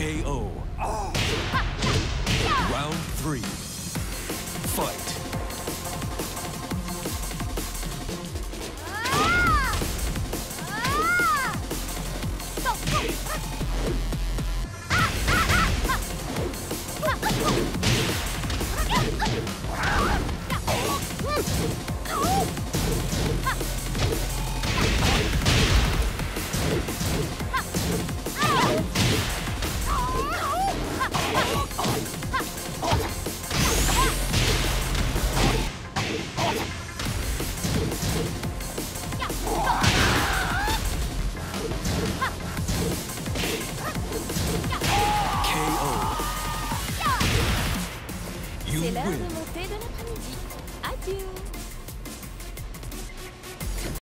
KO. Okay. C'est l'heure de monter de l'après-midi. Adieu